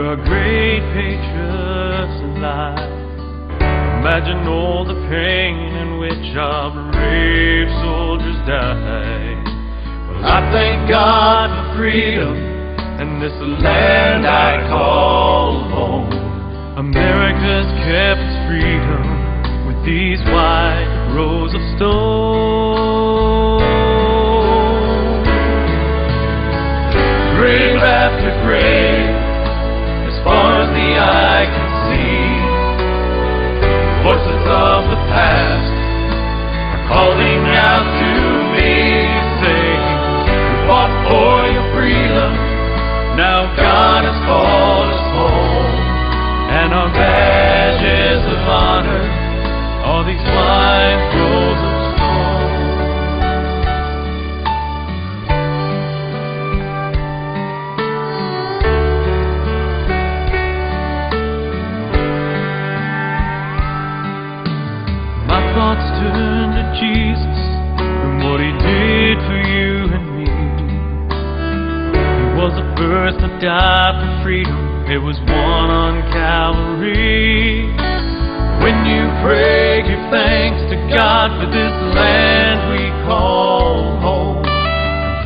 where our great patriots lie. Imagine all the pain in which our brave soldiers died. Well, I thank God for freedom and this land I call home. America's kept its freedom with these white rows of stone. Are these of stone." My thoughts turn to Jesus and what he did for you and me. He was the first to die for freedom. It was won on Calvary. God for this land we call home.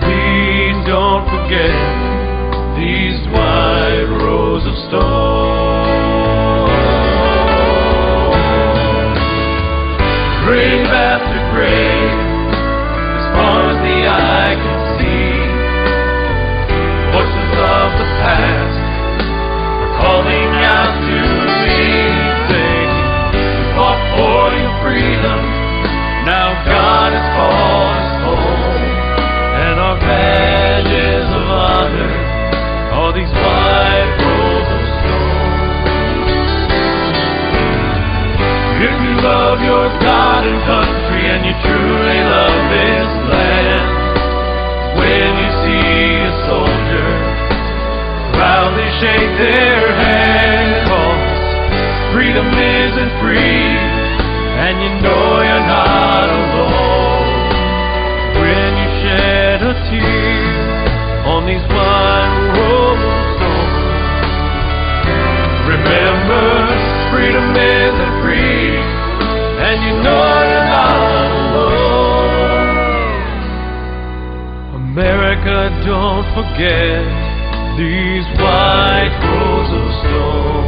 Please don't forget love your God and country and you truly love this land, when you see a soldier proudly shake their hand, 'cause freedom isn't free, and you know you're not alone. When you shed a tear on these white don't forget these white rows of stone.